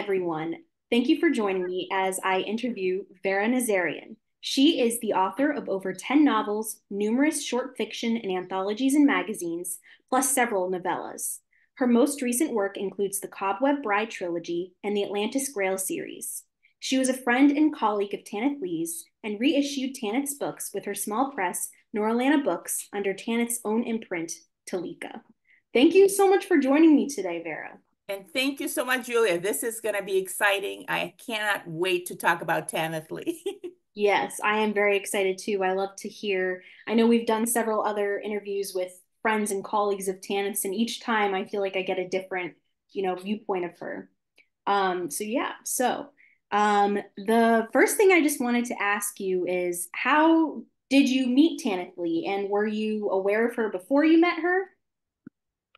everyone. Thank you for joining me as I interview Vera Nazarian. She is the author of over 10 novels, numerous short fiction and anthologies and magazines, plus several novellas. Her most recent work includes the Cobweb Bride trilogy and the Atlantis Grail series. She was a friend and colleague of Tanith Lee's and reissued Tanith's books with her small press, Norilana Books, under Tanith's own imprint, TaLeKa. Thank you so much for joining me today, Vera. And thank you so much, Julia. This is going to be exciting. I cannot wait to talk about Tanith Lee. yes, I am very excited too. I love to hear. I know we've done several other interviews with friends and colleagues of Tanith's, and each time I feel like I get a different, you know, viewpoint of her. Um, so yeah, so um, the first thing I just wanted to ask you is how did you meet Tanith Lee, and were you aware of her before you met her?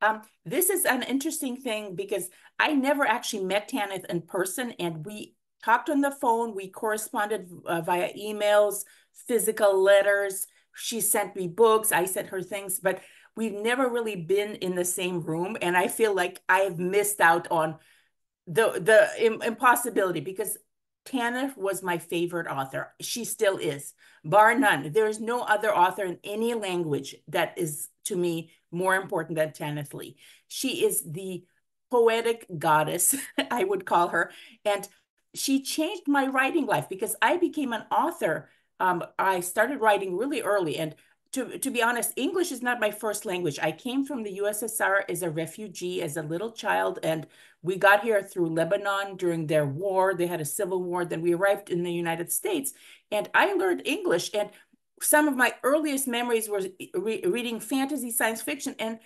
Um, this is an interesting thing because I never actually met Tanith in person, and we talked on the phone. We corresponded uh, via emails, physical letters. She sent me books. I sent her things, but we've never really been in the same room. And I feel like I have missed out on the the impossibility because Tanith was my favorite author. She still is, bar none. There is no other author in any language that is, to me, more important than Tanith Lee. She is the poetic goddess, I would call her. And she changed my writing life because I became an author. Um, I started writing really early. And to, to be honest, English is not my first language. I came from the USSR as a refugee, as a little child, and we got here through Lebanon during their war. They had a civil war. Then we arrived in the United States, and I learned English. And some of my earliest memories were re reading fantasy science fiction, and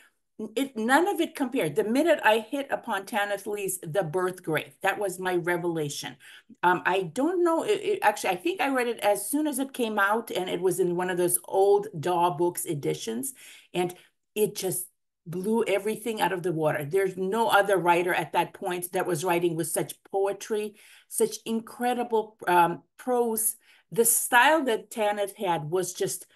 it, none of it compared. The minute I hit upon Tanith Lee's The Birthgrave, that was my revelation. Um, I don't know, it, it, actually, I think I read it as soon as it came out, and it was in one of those old Daw Books editions, and it just blew everything out of the water. There's no other writer at that point that was writing with such poetry, such incredible um, prose. The style that Tanith had was just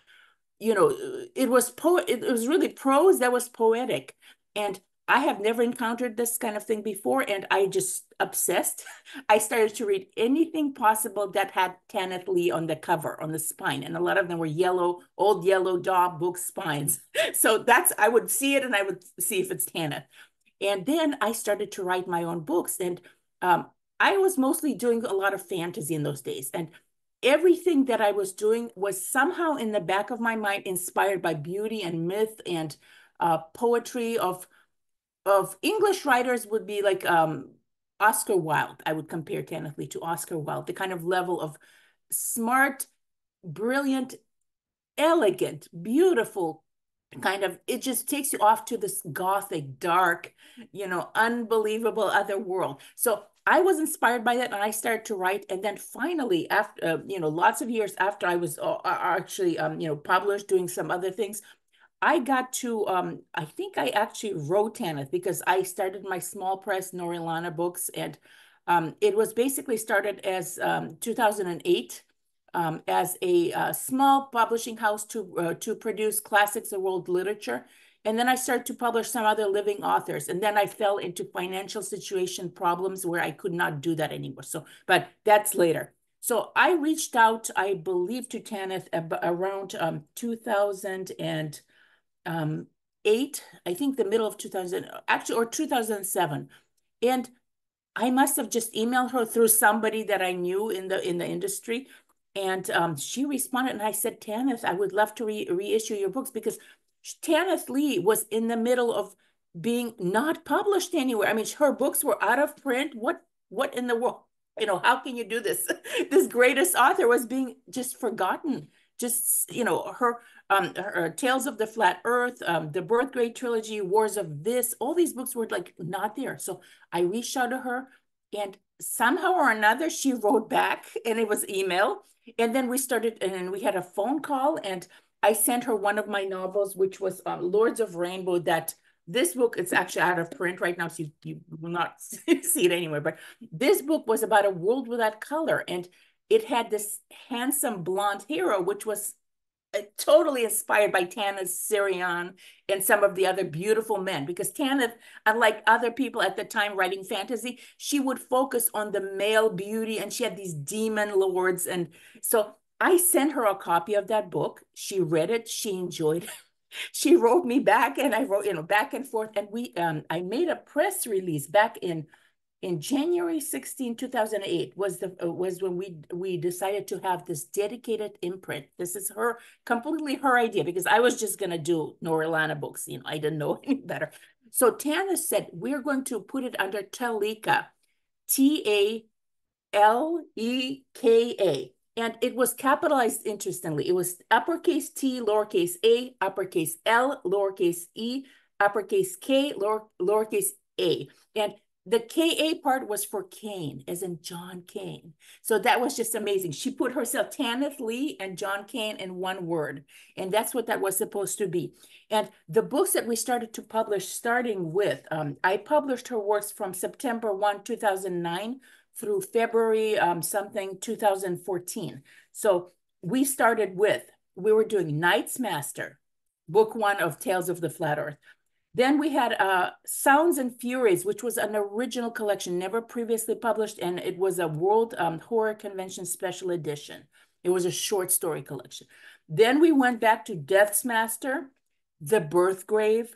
you know, it was po it was really prose that was poetic. And I have never encountered this kind of thing before, and I just obsessed. I started to read anything possible that had Tanith Lee on the cover, on the spine, and a lot of them were yellow, old yellow Daw book spines. So that's I would see it, and I would see if it's Tanith. And then I started to write my own books, and um, I was mostly doing a lot of fantasy in those days, and everything that I was doing was somehow in the back of my mind inspired by beauty and myth and uh, poetry of of English writers would be like um, Oscar Wilde. I would compare Tanith Lee to Oscar Wilde, the kind of level of smart, brilliant, elegant, beautiful kind of it just takes you off to this gothic dark you know unbelievable other world so I was inspired by that and I started to write. And then finally, after, uh, you know, lots of years after I was uh, actually, um, you know, published doing some other things, I got to, um, I think I actually wrote Tanith because I started my small press Norilana books. And um, it was basically started as um, 2008 um, as a uh, small publishing house to, uh, to produce classics of world literature. And then I started to publish some other living authors. And then I fell into financial situation problems where I could not do that anymore. So, but that's later. So I reached out, I believe, to Tanith around um, 2008, um, I think the middle of 2000, actually, or 2007. And I must have just emailed her through somebody that I knew in the in the industry. And um, she responded, and I said, Tanith, I would love to re reissue your books because Tanith Lee was in the middle of being not published anywhere. I mean, her books were out of print. What what in the world? You know, how can you do this? this greatest author was being just forgotten. Just, you know, her um her Tales of the Flat Earth, um, the Birthgrave trilogy, Wars of Vis, all these books were like not there. So I reached out to her and somehow or another she wrote back and it was email. And then we started and we had a phone call and I sent her one of my novels, which was um, Lords of Rainbow. That this book it's actually out of print right now, so you, you will not see it anywhere. But this book was about a world without color, and it had this handsome blonde hero, which was totally inspired by Tanith Sirion and some of the other beautiful men because Tanith, unlike other people at the time writing fantasy, she would focus on the male beauty and she had these demon lords. And so I sent her a copy of that book. She read it, she enjoyed it. She wrote me back and I wrote, you know, back and forth. And we um I made a press release back in in January 16, 2008 was the uh, was when we we decided to have this dedicated imprint. This is her completely her idea because I was just gonna do Norilana books, you know, I didn't know any better. So Tana said we're going to put it under TaLeKa. T A L E K A. And it was capitalized interestingly. It was uppercase T, lowercase a, uppercase L, lowercase e, uppercase K, lower, lowercase a. And the KA part was for Kaiine, as in John Kaiine. So that was just amazing. She put herself, Tanith Lee and John Kaiine in one word. And that's what that was supposed to be. And the books that we started to publish, starting with, um, I published her works from September 1, 2009 through February um, something 2014. So we started with, we were doing Night's Master, book one of Tales of the Flat Earth. Then we had uh, Sounds and Furies, which was an original collection, never previously published, and it was a World um, Horror Convention special edition. It was a short story collection. Then we went back to Death's Master, The Birthgrave,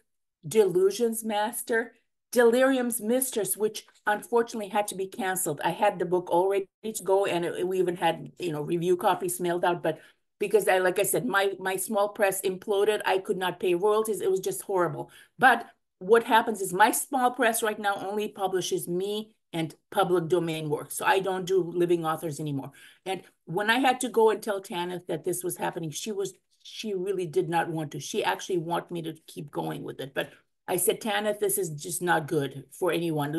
Delusion's Master, Delirium's Mistress, which unfortunately had to be canceled. I had the book all ready to go, and it, we even had you know review copies mailed out, but because I, like I said, my my small press imploded. I could not pay royalties. It was just horrible. But what happens is my small press right now only publishes me and public domain work. So I don't do living authors anymore. And when I had to go and tell Tanith that this was happening, she was she really did not want to. She actually wanted me to keep going with it. But I said, Tanith, this is just not good for anyone.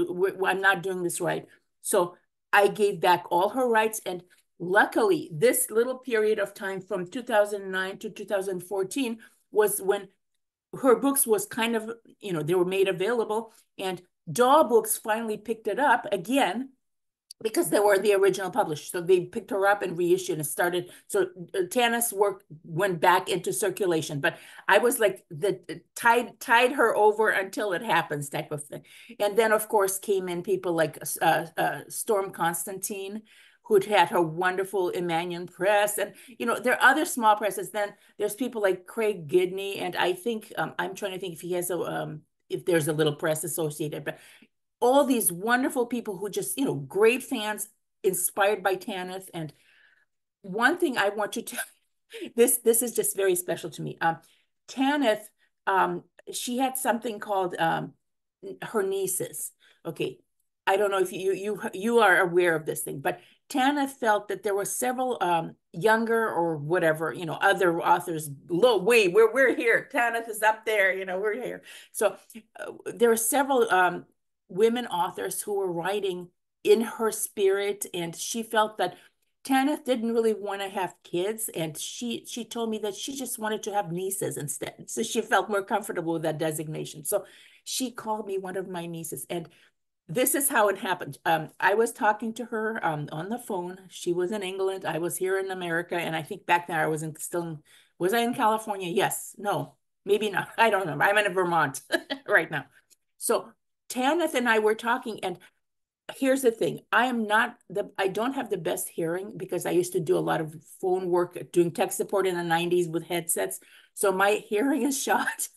I'm not doing this right. So I gave back all her rights and Luckily, this little period of time from 2009 to 2014 was when her books was kind of, you know, they were made available and Daw Books finally picked it up again because they were the original publisher. So they picked her up and reissued and started. So uh, Tanith's work went back into circulation, but I was like the tied tied her over until it happens type of thing. And then of course came in people like uh, uh, Storm Constantine, who'd had her wonderful Immanion Press. And, you know, there are other small presses. Then there's people like Craig Gidney. And I think, um, I'm trying to think if he has a, um, if there's a little press associated, but all these wonderful people who just, you know, great fans inspired by Tanith. And one thing I want to tell this, this is just very special to me. Um, Tanith, um, she had something called um, her nieces. Okay, I don't know if you you you are aware of this thing, but Tana felt that there were several um, younger or whatever, you know, other authors. Low, wait, we're we're here. Tanith is up there, you know, we're here. So uh, there were several um, women authors who were writing in her spirit, and she felt that Tanith didn't really want to have kids, and she she told me that she just wanted to have nieces instead. So she felt more comfortable with that designation. So she called me one of my nieces, and this is how it happened. Um, I was talking to her um, on the phone. She was in England. I was here in America. And I think back then I was in, still, was I in California? Yes. No, maybe not. I don't know. I'm in Vermont right now. So Tanith and I were talking and here's the thing. I am not the, I don't have the best hearing because I used to do a lot of phone work doing tech support in the 90s with headsets. So my hearing is shot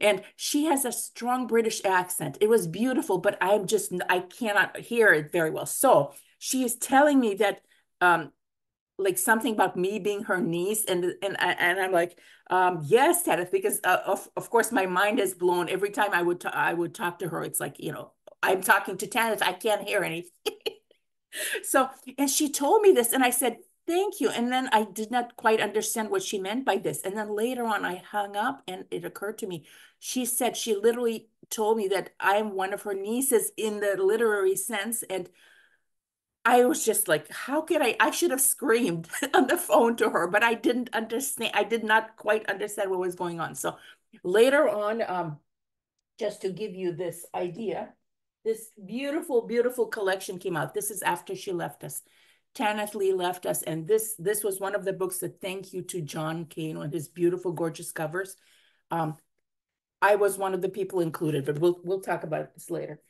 and she has a strong British accent. It was beautiful, but I'm just, I cannot hear it very well. So she is telling me that, um, like something about me being her niece, and and and I'm like, um, yes, Tanith, because uh, of of course my mind is blown every time I would I would talk to her. It's like you know I'm talking to Tanith, I can't hear anything. so and she told me this, and I said, thank you. And then I did not quite understand what she meant by this. And then later on, I hung up and it occurred to me. She said, she literally told me that I'm one of her nieces in the literary sense. And I was just like, how could I? I should have screamed on the phone to her, but I didn't understand. I did not quite understand what was going on. So later on, um, just to give you this idea, this beautiful, beautiful collection came out. This is after she left us Tanith Lee left us, and this this was one of the books that thank you to John Kaiine on his beautiful, gorgeous covers. Um, I was one of the people included, but we'll we'll talk about this later.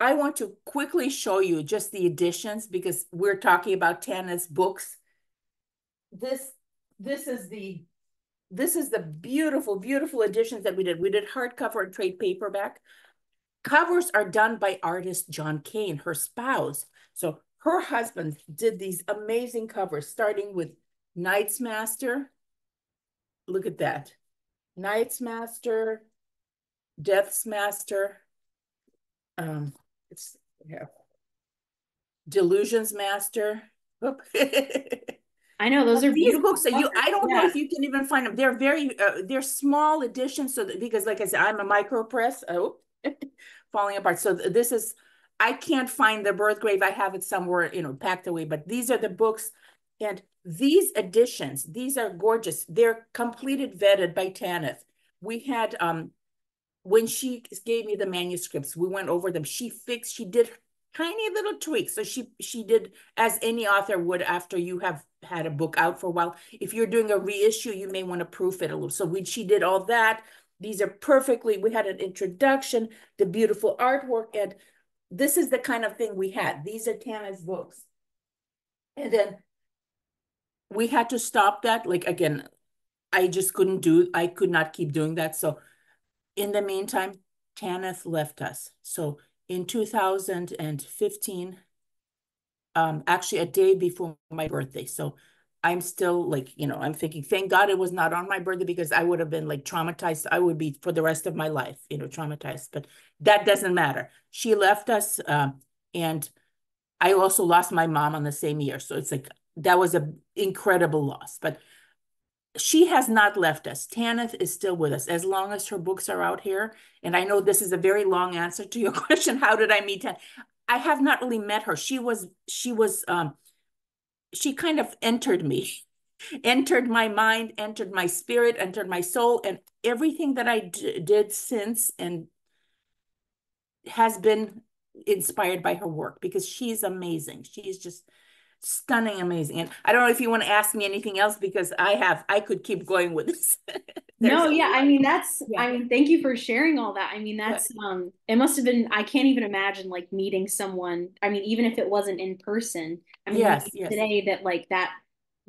I want to quickly show you just the editions because we're talking about Tana's books. This this is the this is the beautiful, beautiful editions that we did. We did hardcover and trade paperback. Covers are done by artist John Kaiine, her spouse. So her husband did these amazing covers, starting with Night's Master. Look at that. Night's Master, Death's Master. Um, it's yeah. Delusions Master. I know those are these books that you. I don't yeah. know if you can even find them. They're very. Uh, they're small editions, so that, because, like I said, I'm a micro press. Oh, falling apart. So this is I can't find the birth grave. I have it somewhere, you know, packed away. But these are the books. And these editions, these are gorgeous. They're completed, vetted by Tanith. We had, um, when she gave me the manuscripts, we went over them. She fixed, she did tiny little tweaks. So she she did as any author would after you have had a book out for a while. If you're doing a reissue, you may want to proof it a little. So we she did all that. These are perfectly, we had an introduction, the beautiful artwork, and this is the kind of thing we had. These are Tana's books. And then we had to stop that. Like, again, I just couldn't do, I could not keep doing that. So in the meantime, Tanith left us. So in 2015, um, actually a day before my birthday. So I'm still like, you know, I'm thinking, thank God it was not on my birthday because I would have been like traumatized. I would be for the rest of my life, you know, traumatized. But that doesn't matter. She left us, uh, and I also lost my mom on the same year. So it's like that was an incredible loss. But she has not left us. Tanith is still with us as long as her books are out here. And I know this is a very long answer to your question. How did I meet Tanith? I have not really met her. She was she was um, she kind of entered me, entered my mind, entered my spirit, entered my soul, and everything that I did since and has been inspired by her work because she's amazing. She's just stunning, amazing. And I don't know if you want to ask me anything else because I have, I could keep going with this. no, yeah. I mean, that's, yeah. I mean, thank you for sharing all that. I mean, that's, um, it must have been, I can't even imagine like meeting someone. I mean, even if it wasn't in person, I mean, yes, yes. today that like that,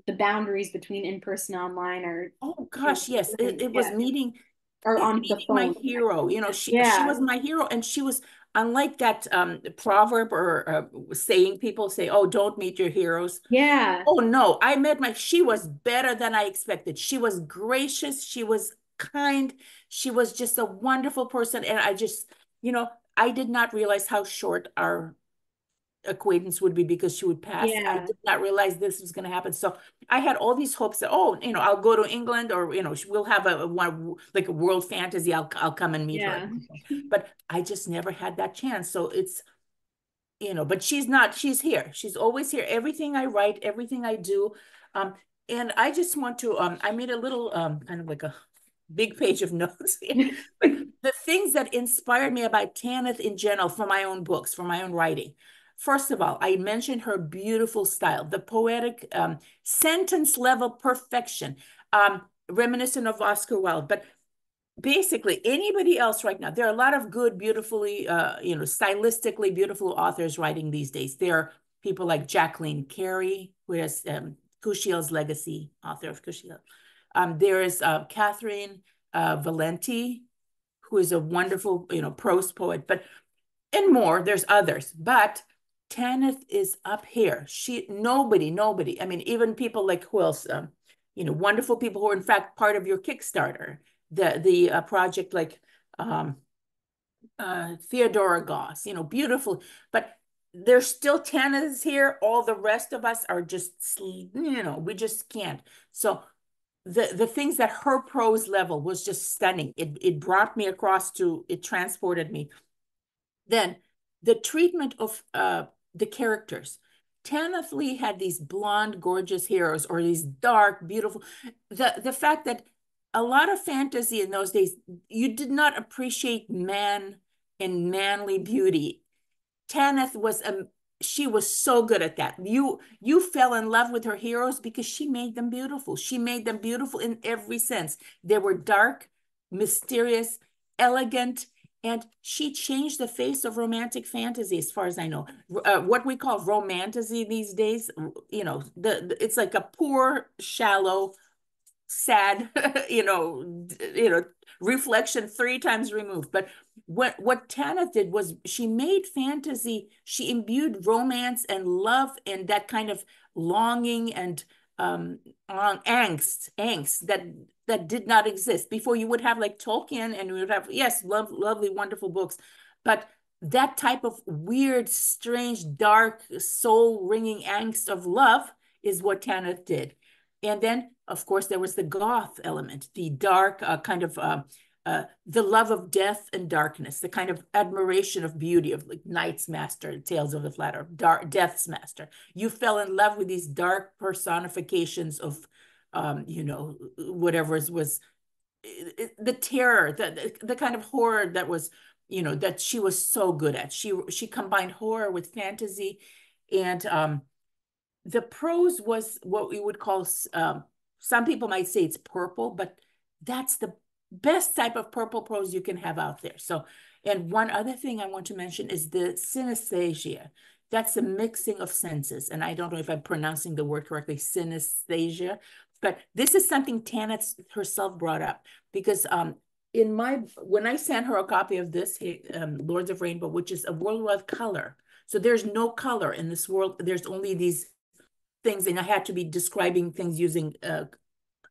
the boundaries between in person online are. Oh gosh, yes. It, it was yeah. meeting or on the phone. my hero you know she yeah. she was my hero and she was unlike that um, proverb or uh, saying people say, "Oh, don't meet your heroes." Yeah. Oh no, I met my. She was better than I expected. She was gracious. She was kind. She was just a wonderful person, and I just, you know, I did not realize how short our acquaintance would be because she would pass. Yeah. I did not realize this was going to happen. So I had all these hopes that, oh, you know, I'll go to England or, you know, we'll have a, one like a world fantasy. I'll, I'll come and meet yeah. her. But I just never had that chance. So it's, you know, but she's not, she's here. She's always here. Everything I write, everything I do. Um, and I just want to, um, I made a little, um, kind of like a big page of notes. but the things that inspired me about Tanith in general for my own books, for my own writing. First of all, I mentioned her beautiful style, the poetic um, sentence level perfection, um, reminiscent of Oscar Wilde. But basically, anybody else right now, there are a lot of good, beautifully, uh, you know, stylistically beautiful authors writing these days. There are people like Jacqueline Carey, who is um, Kushiel's Legacy, author of Kushiel. Um, there is uh, Catherynne uh, Valente, who is a wonderful, you know, prose poet, but and more. There's others, but Tanith is up here. She nobody, nobody. I mean, even people like who else? Um, you know, wonderful people who are in fact part of your Kickstarter. The the uh, project like um, uh, Theodora Goss. You know, beautiful. But there's still Taniths here. All the rest of us are just you know we just can't. So the the things that her prose level was just stunning. It it brought me across to it transported me. Then the treatment of uh, the characters. Tanith Lee had these blonde, gorgeous heroes or these dark, beautiful. The, the fact that a lot of fantasy in those days, you did not appreciate man and manly beauty. Tanith was a she was so good at that. You you fell in love with her heroes because she made them beautiful. She made them beautiful in every sense. They were dark, mysterious, elegant, and she changed the face of romantic fantasy as far as i know. Uh, what we call romantasy these days you know the, the, it's like a poor shallow sad you know you know reflection three times removed. But what what Tanith did was she made fantasy she imbued romance and love and that kind of longing and um angst angst that that did not exist. Before you would have like tolkien and we would have yes love, lovely wonderful books but that type of weird strange dark soul ringing angst of love is what tanith did. And then of course there was the goth element the dark uh, kind of uh, uh, the love of death and darkness, the kind of admiration of beauty of like Night's Master, Tales of the Flat dark, Death's Master. You fell in love with these dark personifications of um, you know, whatever was the terror, the, the kind of horror that was, you know, that she was so good at. She she combined horror with fantasy, and um, the prose was what we would call. Um, some people might say it's purple, but that's the best type of purple prose you can have out there. So, and one other thing I want to mention is the synesthesia. That's a mixing of senses. And I don't know if I'm pronouncing the word correctly, synesthesia, but this is something Tanith herself brought up because um, in my when I sent her a copy of this um, Lords of Rainbow, which is a world without color, so there's no color in this world. There's only these things, and I had to be describing things using uh,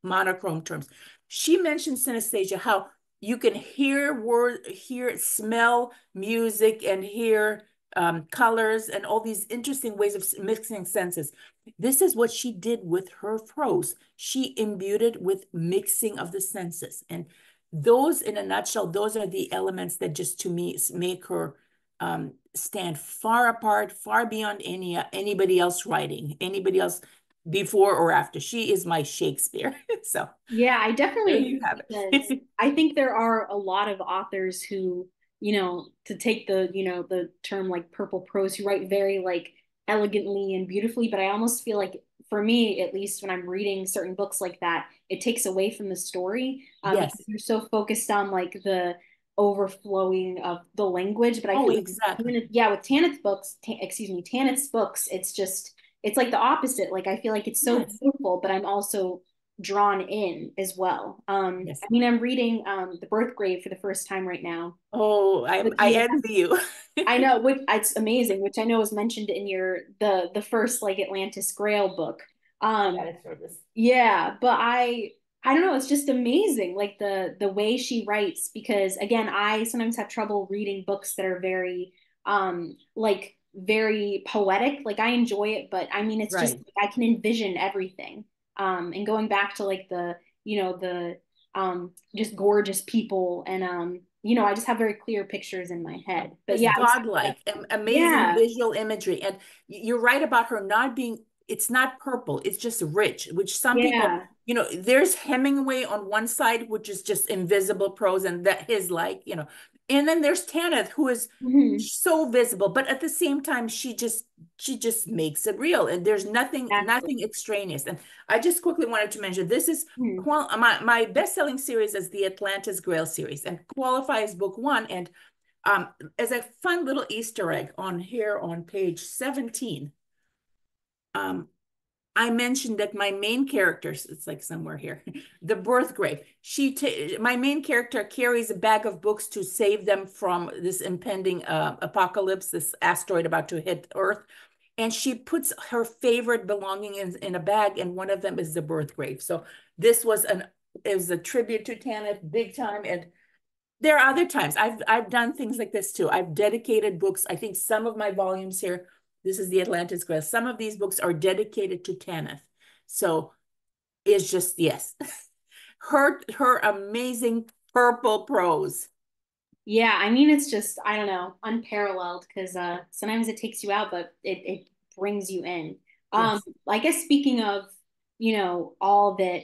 monochrome terms. She mentioned synesthesia, how you can hear word, hear, smell music, and hear um, colors and all these interesting ways of mixing senses. This is what she did with her prose. She imbued it with mixing of the senses. And those, in a nutshell, those are the elements that just to me make her um, stand far apart, far beyond any anybody else writing, anybody else before or after. She is my Shakespeare. so yeah, I definitely have it. I think there are a lot of authors who you know, to take the, you know, the term like purple prose, who write very like elegantly and beautifully. But I almost feel like for me, at least when I'm reading certain books like that, it takes away from the story. Um, yes. You're so focused on like the overflowing of the language. But I oh, feel exactly. Yeah, with Tanith's books, excuse me, Tanith's books, it's just, it's like the opposite. Like I feel like it's so yes. beautiful, but I'm also drawn in as well. Um, yes. I mean, I'm reading um, The Birthgrave for the first time right now. Oh, I, I envy you. I know, which, it's amazing, which I know was mentioned in your the the first like Atlantis Grail book. Um, yeah, but I I don't know, it's just amazing, like the the way she writes. Because again, I sometimes have trouble reading books that are very um like very poetic. Like I enjoy it, but I mean, it's right. just I can envision everything um, and going back to like the you know the um, just gorgeous people and um, you know I just have very clear pictures in my head. But it's yeah, godlike, amazing yeah. visual imagery, and you're right about her not being. It's not purple; it's just rich, which some yeah. people you know, there's Hemingway on one side, which is just invisible prose, and that his like, you know, and then there's Tanith who is mm-hmm. so visible but at the same time she just she just makes it real and there's nothing exactly. nothing extraneous and i just quickly wanted to mention this is mm-hmm. qual- my, my best-selling series is the atlantis grail series and qualifies book one and um as a fun little easter egg on here on page 17 um I mentioned that my main character, it's like somewhere here, the birth grave. She, my main character carries a bag of books to save them from this impending uh, apocalypse, this asteroid about to hit Earth. And she puts her favorite belongings in, in a bag, and one of them is the birth grave. So this was an it was a tribute to Tanith, big time. And there are other times I've I've done things like this too. I've dedicated books. I think some of my volumes here this is the Atlantis Grail. Some of these books are dedicated to Tanith. So it's just, yes. her, her amazing purple prose. Yeah, I mean, it's just, I don't know, unparalleled because uh, sometimes it takes you out, but it, it brings you in. Um, yes. I guess speaking of, you know, all that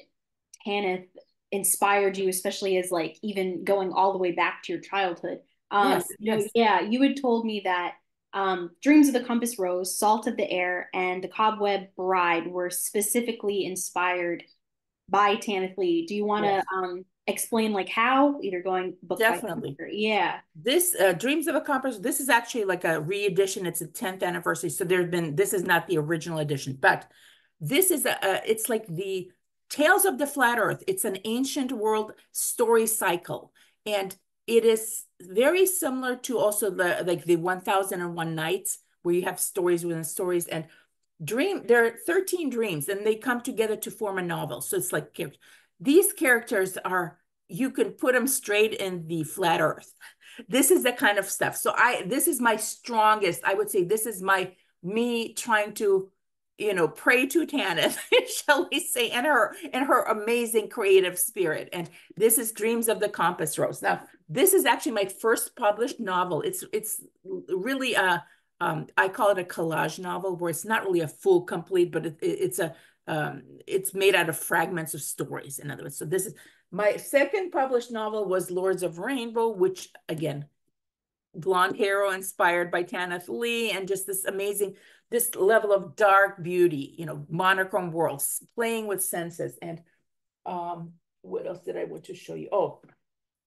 Tanith inspired you, especially as like even going all the way back to your childhood. Um, yes, yes. yeah, you had told me that Um, Dreams of the Compass Rose, Salt of the Air, and The Cobweb Bride were specifically inspired by Tanith Lee. Do you want to yes. um, explain like how either going book definitely yeah this uh, dreams of a compass this is actually like a re-edition it's a 10th anniversary so there's been this is not the original edition but this is a, a it's like the tales of the flat earth it's an ancient world story cycle and it is very similar to also the like the 1001 nights where you have stories within stories and dream there are 13 dreams and they come together to form a novel. So it's like these characters are you can put them straight in the flat earth. This is the kind of stuff. So i this is my strongest i would say this is my me trying to you know pray to tanith shall we say and her and her amazing creative spirit. And this is dreams of the compass rose. Now this is actually my first published novel. It's it's really a um, I call it a collage novel where it's not really a full complete, but it, it, it's a um, it's made out of fragments of stories. In other words, so this is my second published novel was Lords of Rainbow, which again, blonde hero inspired by Tanith Lee, and just this amazing this level of dark beauty, you know, monochrome worlds, playing with senses. And um, what else did I want to show you? Oh,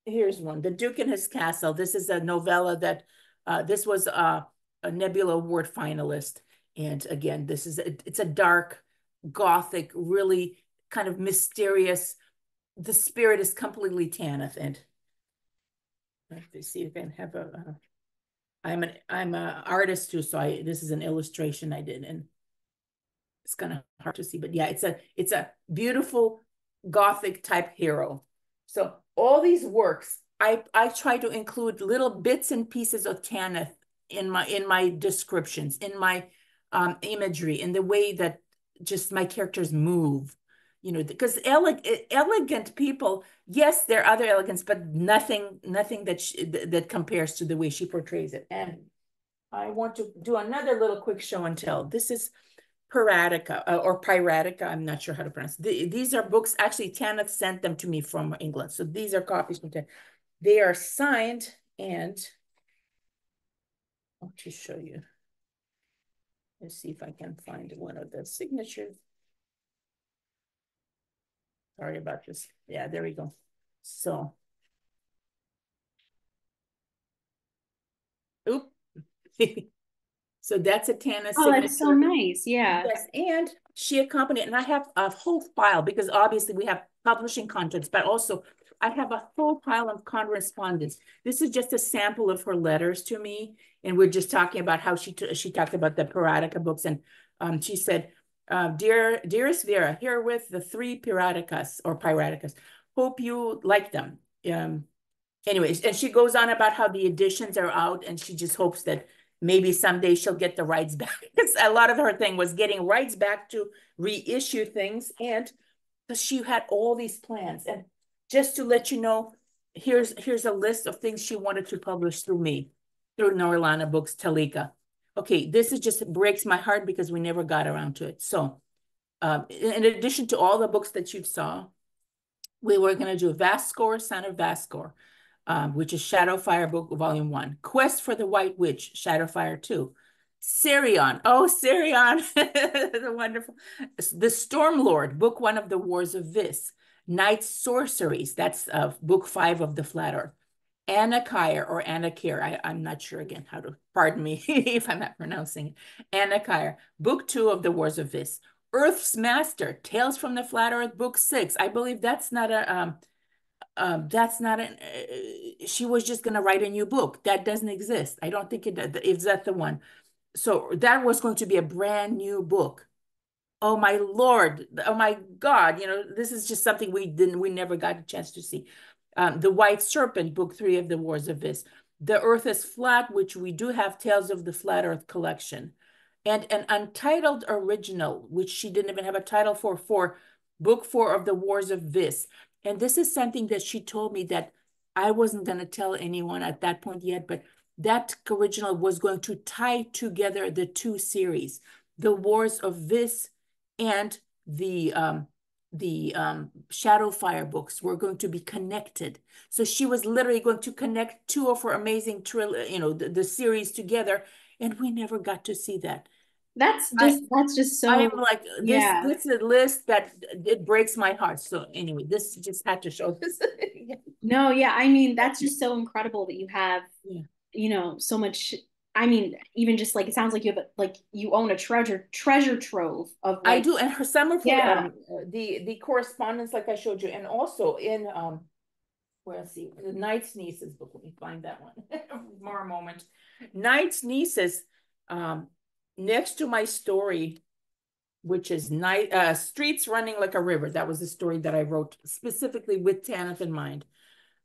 here's one, The Duke and His Castle. This is a novella that uh, this was uh, a Nebula Award finalist. And again, this is a, it's a dark, gothic, really kind of mysterious. The spirit is completely Tanith, and let me see if I can have a. Uh, I'm an I'm an artist too, so I this is an illustration I did, and it's kind of hard to see, but yeah, it's a it's a beautiful gothic type hero. So all these works, I I try to include little bits and pieces of Tanith in my in my descriptions, in my um, imagery, in the way that just my characters move. You know, because ele- elegant people, yes, there are other elegance, but nothing, nothing that she, that compares to the way she portrays it. And I want to do another little quick show and tell. This is Piratica uh, or Piratica. I'm not sure how to pronounce. The, these are books. Actually, Tanith sent them to me from England, so these are copies from Tanith. They are signed and I'll just show you. Let's see if I can find one of the signatures. Sorry about this. Yeah, there we go. So. Oop. so that's a Tana Oh, that's so nice. Yeah. Yes, and she accompanied, and I have a whole file because obviously we have publishing contracts, but also I have a whole pile of correspondence. This is just a sample of her letters to me. And we're just talking about how she she talked about the Piratica books. And um, she said, uh, Dear Dearest Vera, here with the three Piraticas or Piraticas. Hope you like them. Um, anyways, and she goes on about how the editions are out and she just hopes that maybe someday she'll get the rights back. a lot of her thing was getting rights back to reissue things. And because she had all these plans. And just to let you know, here's here's a list of things she wanted to publish through me, through Norilana Books, TaLeKa. Okay, this is just breaks my heart because we never got around to it. So um, in addition to all the books that you saw, we were going to do Vazkor, Son of Vazkor, um, which is Shadowfire Book Volume 1. Quest for the White Witch, Shadowfire 2. Sirion, oh, Sirion, the wonderful. The Storm Lord, Book 1 of the Wars of Vis. Night Sorceries, that's uh, book five of the Flat Earth. Anarchire or Anarchir, I, I'm not sure again how to, pardon me if I'm not pronouncing it. Anarchire, book two of the Wars of Vis. Earth's Master, Tales from the Flat Earth, book six. I believe that's not a, um, um, that's not an, uh, she was just going to write a new book. That doesn't exist. I don't think it, is that the one. So that was going to be a brand new book oh my lord oh my god you know this is just something we didn't we never got a chance to see um, the white serpent book three of the wars of vis. The earth is flat which we do have tales of the flat earth collection. And an untitled original which she didn't even have a title for for book four of the wars of vis. And this is something that she told me that i wasn't going to tell anyone at that point yet but that original was going to tie together the two series the wars of vis and the um, the um, Shadowfire books were going to be connected. So she was literally going to connect two of her amazing, trill you know, the, the series together and we never got to see that. That's just I, that's just so. I'm like this. Yeah. This is a list that it breaks my heart. So anyway, this just had to show this. no, yeah, I mean that's just so incredible that you have, yeah. you know, so much. I mean, even just like it sounds like you have like you own a treasure treasure trove of. Like, I do, and her summer yeah. Um, the the correspondence, like I showed you, and also in um, where let's see, the Night's Nieces book. Let me find that one. More a moment. Night's Nieces. Um, next to my story, which is night uh, streets running like a river. That was the story that I wrote specifically with Tanith in mind.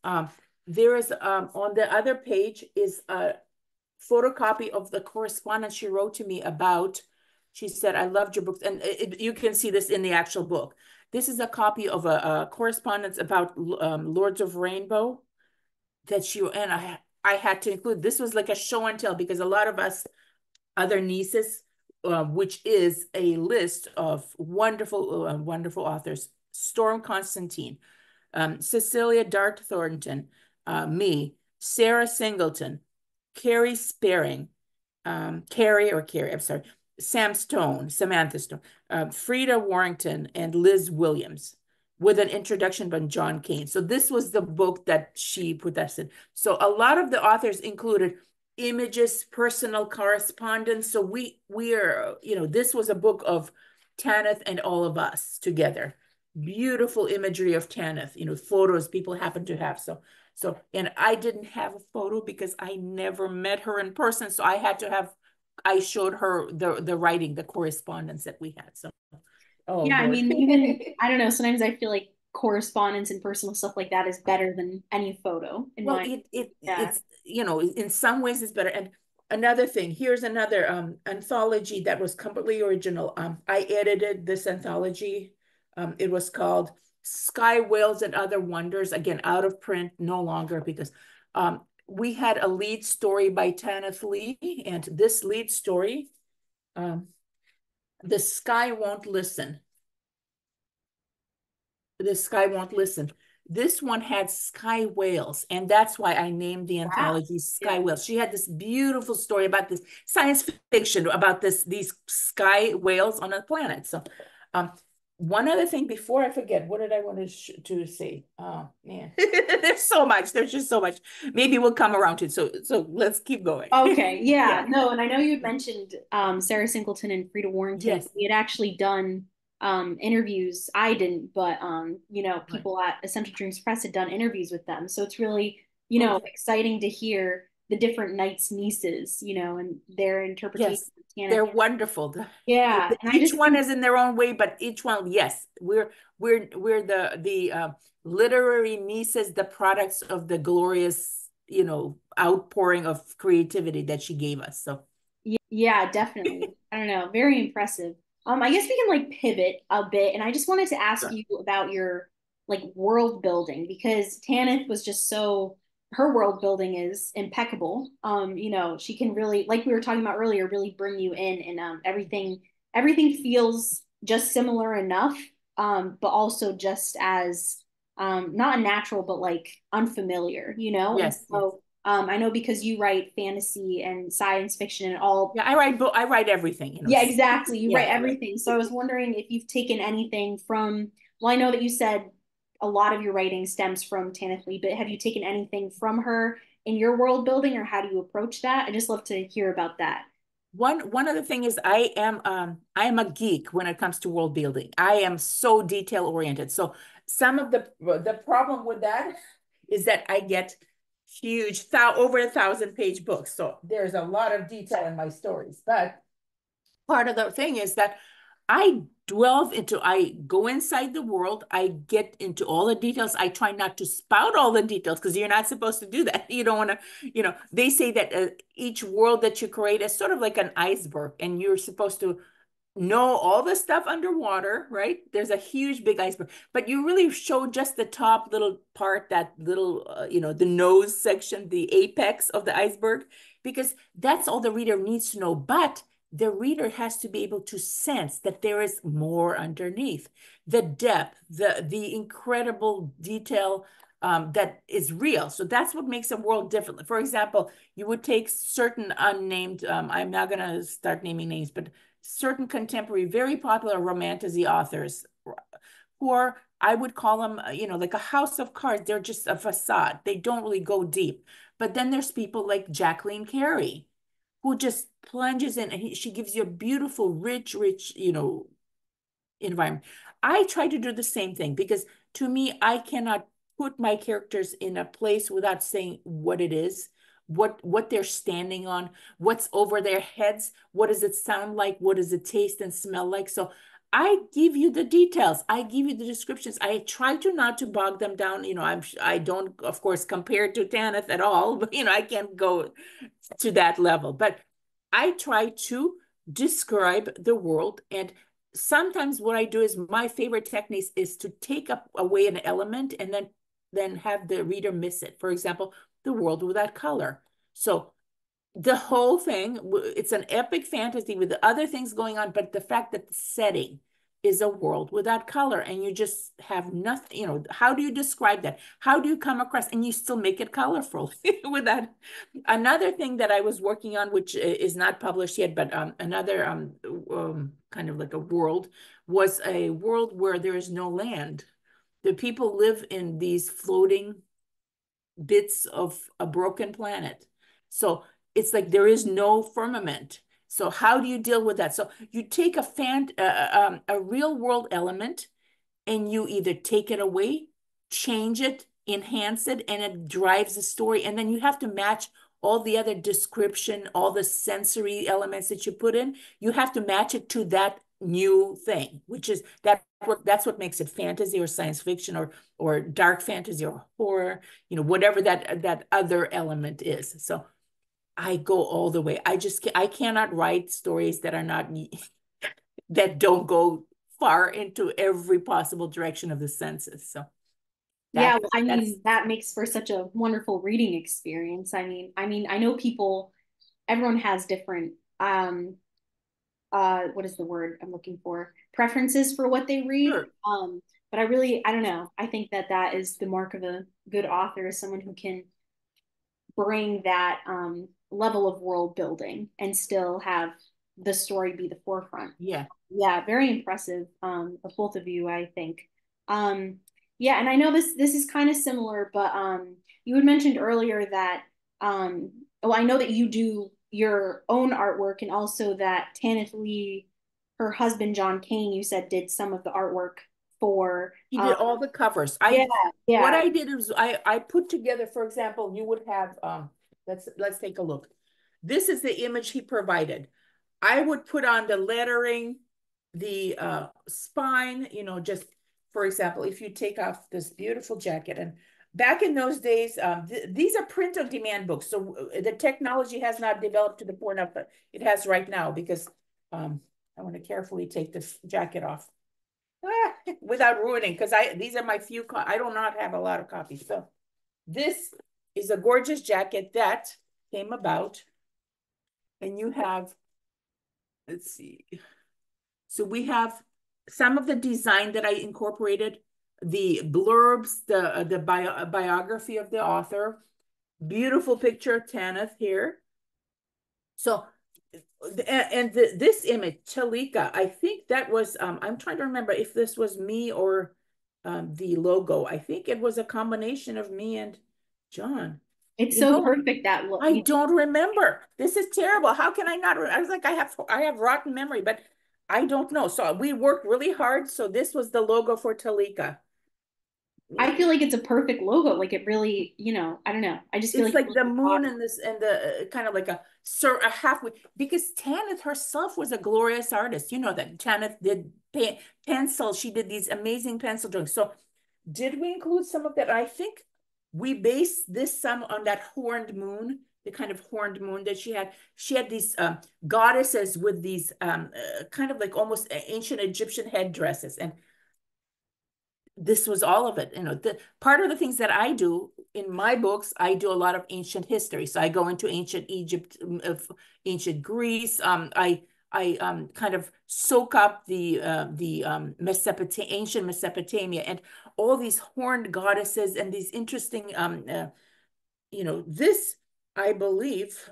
Um, there is um, on the other page is a photocopy of the correspondence she wrote to me about. She said, "I loved your books," and it, you can see this in the actual book. This is a copy of a, a correspondence about um, Lords of Rainbow that she and I I had to include. This was like a show and tell because a lot of us other nieces, uh, which is a list of wonderful, uh, wonderful authors. Storm Constantine, um, Cecilia Dart Thornton, uh, me, Sarah Singleton, Kari Sperring, um, Carrie or Carrie, I'm sorry, Sam Stone, Samantha Stone, uh, Freda Warrington, and Liz Williams with an introduction by John Kaiine. So this was the book that she in. So a lot of the authors included images, personal correspondence. So we we are, you know, this was a book of Tanith and all of us together. Beautiful imagery of Tanith, you know, photos people happen to have. So so and I didn't have a photo because I never met her in person. So I had to have I showed her the the writing, the correspondence that we had. So oh yeah, Lord. I mean, even I don't know, sometimes I feel like correspondence and personal stuff like that is better than any photo. well, my, it, it yeah. it's you know in some ways it's better. And another thing, here's another um anthology that was completely original. Um, I edited this anthology. Um, it was called Sky Whales and Other Wonders. Again, out of print, no longer because um we had a lead story by Tanith Lee, and this lead story, um, the sky won't listen the sky won't listen. This one had sky whales, and that's why I named the anthology wow. Sky yeah. Whales. She had this beautiful story about this science fiction about this these sky whales on a planet. So, um, one other thing before I forget, what did I want to to say? Oh man, there's so much. There's just so much. Maybe we'll come around to it. So so let's keep going. Okay, yeah, yeah. no, and I know you had mentioned um, Sarah Singleton and Freda Warrington. Yes. We had actually done um, interviews. I didn't, but um, you know, people right. at Essential Dreams Press had done interviews with them. So it's really, you know, okay. exciting to hear the different Night's nieces, you know, and their interpretation. Yes, they're wonderful. Yeah, each just, one is in their own way, but each one, yes, we're we're we're the the uh, literary nieces, the products of the glorious, you know, outpouring of creativity that she gave us. So yeah, definitely. I don't know, very impressive. Um, I guess we can like pivot a bit, and I just wanted to ask sure. you about your like world building because Tanith was just so her world building is impeccable. Um, you know, she can really, like we were talking about earlier, really bring you in, and um, everything everything feels just similar enough, um, but also just as um, not unnatural, but like unfamiliar. You know, yes. And so um, I know because you write fantasy and science fiction and all. Yeah, I write. Bo- I write everything. You know? Yeah, exactly. You yeah. write everything. So I was wondering if you've taken anything from. Well, I know that you said a lot of your writing stems from Tanith Lee, but have you taken anything from her in your world building, or how do you approach that? I just love to hear about that. One one other thing is I am um I am a geek when it comes to world building. I am so detail oriented. So some of the the problem with that is that I get huge, thou over a thousand page books. So there's a lot of detail in my stories. But part of the thing is that I delve into, I go inside the world, I get into all the details. I try not to spout all the details because you're not supposed to do that. You don't want to, you know, they say that uh, each world that you create is sort of like an iceberg and you're supposed to know all the stuff underwater, right? There's a huge big iceberg, but you really show just the top little part, that little, uh, you know, the nose section, the apex of the iceberg, because that's all the reader needs to know. But the reader has to be able to sense that there is more underneath the depth, the, the incredible detail um, that is real. So that's what makes a world different. For example, you would take certain unnamed, um, I'm not going to start naming names, but certain contemporary, very popular romantasy authors who are, I would call them, uh, you know, like a house of cards. They're just a facade. They don't really go deep. But then there's people like Jacqueline Carey, who just plunges in and he, she gives you a beautiful, rich, rich, you know, environment. I try to do the same thing because to me, I cannot put my characters in a place without saying what it is what what they're standing on what's over their heads what does it sound like what does it taste and smell like so i give you the details i give you the descriptions i try to not to bog them down you know i'm i don't of course compare to tanith at all but you know i can't go to that level but i try to describe the world and sometimes what i do is my favorite technique is to take up away an element and then then have the reader miss it. For example, the world without color. So the whole thing, it's an epic fantasy with other things going on, but the fact that the setting is a world without color and you just have nothing, you know, how do you describe that? How do you come across and you still make it colorful with that? Another thing that I was working on, which is not published yet, but um, another um, um, kind of like a world was a world where there is no land the people live in these floating bits of a broken planet. So it's like there is no firmament. So how do you deal with that? So you take a fan, uh, uh, um, a real world element, and you either take it away, change it, enhance it, and it drives the story. And then you have to match all the other description, all the sensory elements that you put in. You have to match it to that new thing, which is that what that's what makes it fantasy or science fiction or or dark fantasy or horror, you know, whatever that that other element is. So I go all the way. I just I cannot write stories that are not that don't go far into every possible direction of the senses. So yeah, I mean that makes for such a wonderful reading experience. I mean, I mean, I know people everyone has different um uh what is the word i'm looking for preferences for what they read sure. um but i really i don't know i think that that is the mark of a good author is someone who can bring that um level of world building and still have the story be the forefront yeah yeah very impressive um of both of you i think um yeah and i know this this is kind of similar but um you had mentioned earlier that um well i know that you do your own artwork and also that Tanith Lee, her husband John Kaiine, you said did some of the artwork for. He did um, all the covers. I yeah, yeah. What I did is I I put together, for example, you would have um let's let's take a look. This is the image he provided. I would put on the lettering, the uh, spine, you know, just for example, if you take off this beautiful jacket and back in those days, um, th these are print on demand books. So uh, the technology has not developed to the point of it has right now because um, I want to carefully take this jacket off ah, without ruining because I these are my few, I do not have a lot of copies. So this is a gorgeous jacket that came about and you have, let's see. So we have some of the design that I incorporated the blurbs, the uh, the bio, uh, biography of the author. Beautiful picture of Tanith here. So, and the, this image, TaLeKa, I think that was, um, I'm trying to remember if this was me or um, the logo. I think it was a combination of me and John. It's so know, perfect that look. I don't remember. This is terrible. How can I not? I was like, I have, I have rotten memory, but I don't know. So we worked really hard. So this was the logo for TaLeKa. I feel like it's a perfect logo. Like it really, you know, I don't know. I just feel it's like, like the moon and this and the uh, kind of like a sir a halfway because Tanith herself was a glorious artist. You know that Tanith did pen, pencil. She did these amazing pencil drawings. So did we include some of that? I think we base this some on that horned moon, the kind of horned moon that she had. She had these um, goddesses with these um, uh, kind of like almost ancient Egyptian headdresses and this was all of it. You know, the part of the things that I do in my books, I do a lot of ancient history. So I go into ancient Egypt, of ancient Greece. Um, I I um, kind of soak up the uh, the um, Mesopotamia, ancient Mesopotamia, and all these horned goddesses and these interesting, um, uh, you know, this, I believe,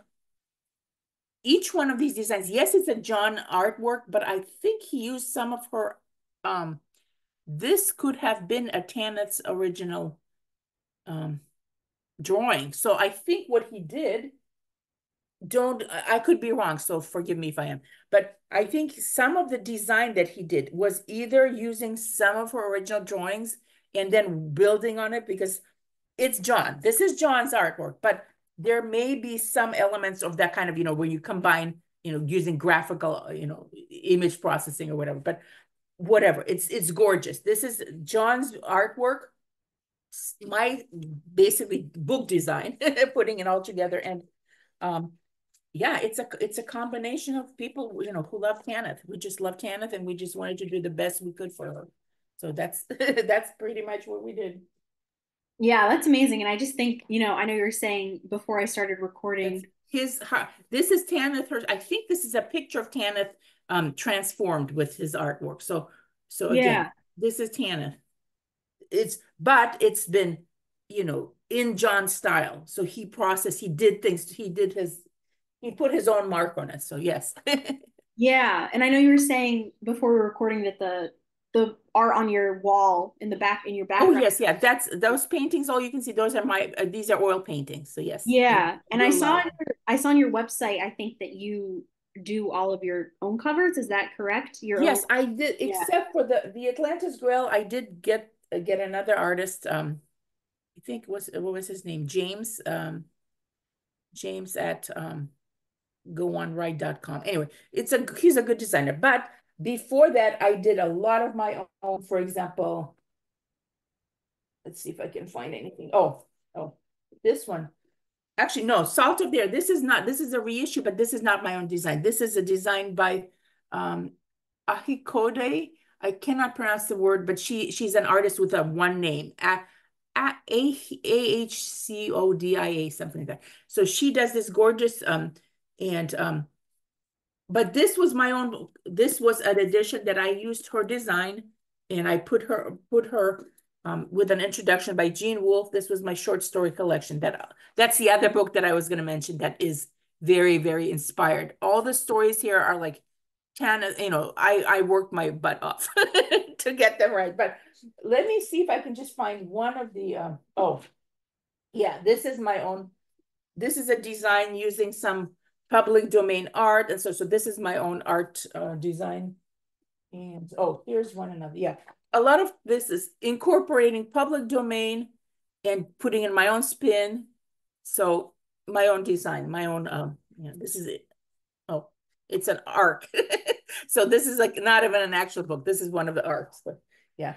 each one of these designs, yes, it's a John artwork, but I think he used some of her, um, this could have been a Tanith's original um, drawing. So I think what he did, don't, I could be wrong, so forgive me if I am, but I think some of the design that he did was either using some of her original drawings and then building on it because it's John. This is John's artwork, but there may be some elements of that kind of, you know, where you combine, you know, using graphical, you know, image processing or whatever, but whatever, it's it's gorgeous. This is John's artwork, my basically book design, putting it all together. And um, yeah, it's a it's a combination of people, you know, who love Tanith. We just love Tanith and we just wanted to do the best we could for her. So that's that's pretty much what we did. Yeah, that's amazing. And I just think, you know, I know you were saying before I started recording. his, this is Tanith, her, I think this is a picture of Tanith um, transformed with his artwork. So, so again, yeah. this is Tanith. It's, but it's been, you know, in John's style. So he processed, he did things, he did his, he put his own mark on it. So yes. yeah. And I know you were saying before we were recording that the the art on your wall in the back in your background. Oh yes, yeah, that's those paintings. All you can see, those are my uh, these are oil paintings. So yes. Yeah, and I saw on your, I saw on your website. I think that you do all of your own covers. Is that correct? Your yes, own... I did. Except yeah. for the the Atlantis Grail, I did get uh, get another artist. Um, I think was what was his name? James. Um, James at um, goonwrite.com. Anyway, it's a he's a good designer, but before that, I did a lot of my own, for example, let's see if I can find anything. Oh, oh, this one. Actually, no, Salt of the. This is not, this is a reissue, but this is not my own design. This is a design by um, Ahikode. I cannot pronounce the word, but she she's an artist with a one name. A, a, a, H C O D I A, something like that. So she does this gorgeous um and um but this was my own, this was an edition that I used her design and I put her, put her um, with an introduction by Gene Wolfe. This was my short story collection. That That's the other book that I was gonna mention that is very, very inspired. All the stories here are like, Tana, you know, I, I worked my butt off to get them right. But let me see if I can just find one of the, um, oh, yeah, this is my own, this is a design using some public domain art. And so, so this is my own art uh, design. And oh, here's one another. Yeah. A lot of this is incorporating public domain and putting in my own spin. So my own design, my own, um, yeah, this is it. Oh, it's an arc. so this is like not even an actual book. This is one of the arcs, but yeah.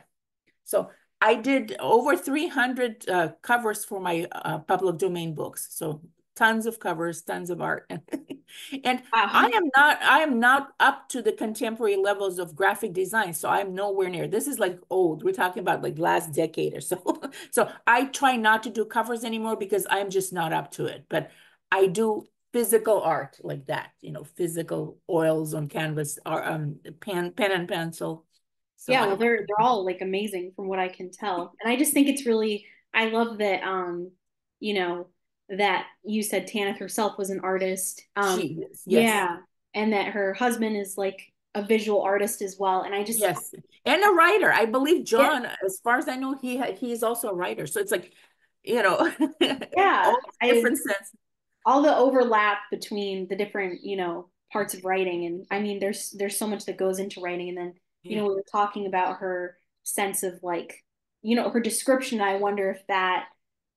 So I did over 300 uh, covers for my uh, public domain books. So tons of covers, tons of art. and wow. I am not, I am not up to the contemporary levels of graphic design. So I'm nowhere near. This is like old. We're talking about like last decade or so. so I try not to do covers anymore because I'm just not up to it. But I do physical art like that, you know, physical oils on canvas or um pen pen and pencil. So yeah, well, they're they're all like amazing from what I can tell. And I just think it's really I love that um, you know, that you said Tanith herself was an artist. Um, she is, yes. Yeah, and that her husband is like a visual artist as well. And I just yes, and a writer. I believe John, yeah. as far as I know, he he is also a writer. So it's like, you know, yeah, all different sense. All the overlap between the different, you know, parts of writing, and I mean, there's there's so much that goes into writing, and then you yeah. know, we were talking about her sense of like, you know, her description. I wonder if that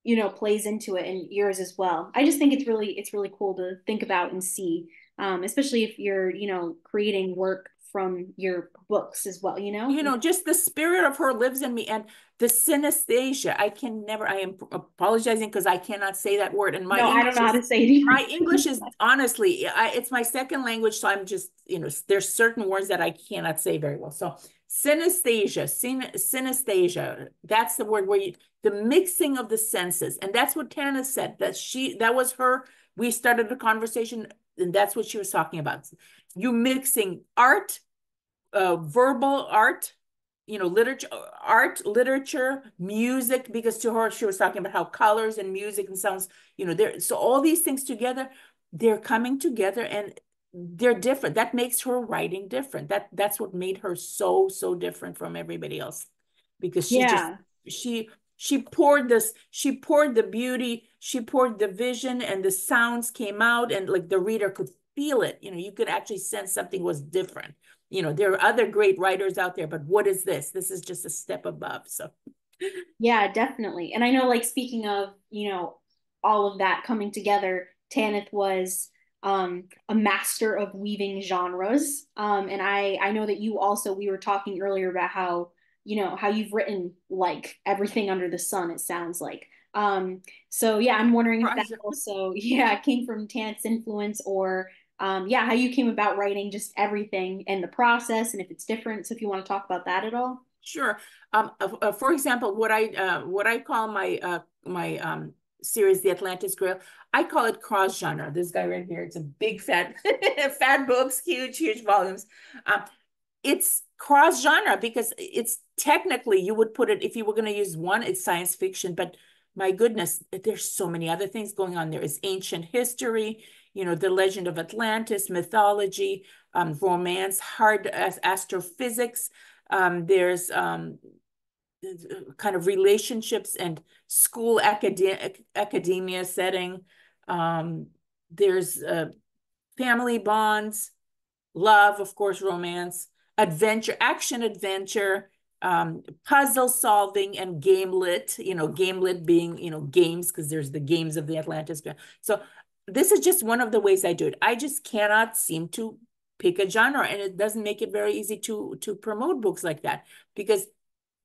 you know plays into it and yours as well. I just think it's really it's really cool to think about and see um, especially if you're you know creating work from your books as well you know? You know just the spirit of her lives in me and the synesthesia. I can never i am apologizing because i cannot say that word and my no, i don't know is, how to say it my english is honestly I, it's my second language so i'm just you know there's certain words that i cannot say very well. So synesthesia syn- synesthesia that's the word where you the mixing of the senses and that's what tana said that she that was her we started the conversation and that's what she was talking about you mixing art uh, verbal art you know, literature, art, literature, music, because to her, she was talking about how colors and music and sounds, you know, there. So all these things together, they're coming together and they're different. That makes her writing different. That that's what made her so, so different from everybody else. Because she yeah. just she she poured this, she poured the beauty, she poured the vision, and the sounds came out, and like the reader could feel it. You know, you could actually sense something was different you know there are other great writers out there but what is this this is just a step above so yeah definitely and i know like speaking of you know all of that coming together tanith was um, a master of weaving genres um, and i i know that you also we were talking earlier about how you know how you've written like everything under the sun it sounds like um, so yeah i'm wondering if that also yeah came from tanith's influence or um, yeah, how you came about writing just everything and the process and if it's different. So if you want to talk about that at all. Sure. Um, uh, for example, what I uh, what I call my uh, my um, series, The Atlantis Grail. I call it cross genre. This guy right here, it's a big fat fat books, huge huge volumes. Um, it's cross genre because it's technically you would put it if you were going to use one, it's science fiction, but my goodness, there's so many other things going on. There is ancient history you know, the legend of Atlantis, mythology, um, romance, hard astrophysics. Um, there's um, kind of relationships and school academic academia setting. Um, there's uh, family bonds, love, of course, romance, adventure, action adventure, um, puzzle solving and game lit, you know, game lit being, you know, games, because there's the games of the Atlantis. So this is just one of the ways I do it. I just cannot seem to pick a genre and it doesn't make it very easy to to promote books like that because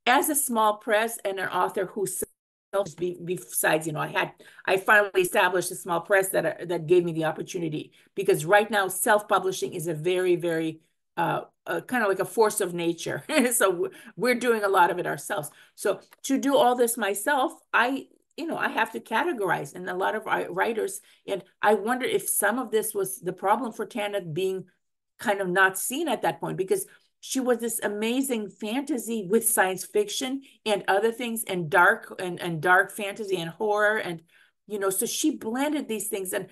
as a small press and an author who sells besides you know I had I finally established a small press that that gave me the opportunity. Because right now self-publishing is a very very uh, uh, kind of like a force of nature. So we're doing a lot of it ourselves. So to do all this myself I you know, I have to categorize and a lot of writers, and I wonder if some of this was the problem for Tanith being kind of not seen at that point. Because she was this amazing fantasy with science fiction and other things and dark and, and dark fantasy and horror and you know so she blended these things and